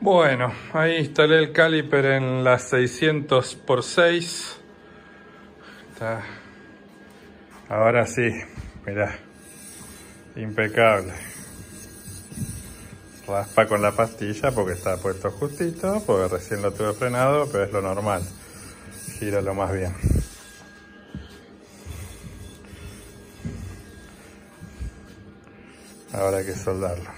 Bueno, ahí instalé el caliper en las 600 por 6. Ahora sí, mirá. Impecable. Raspa con la pastilla porque está puesto justito, porque recién lo tuve frenado, pero es lo normal. Gira lo más bien. Ahora hay que soldarlo.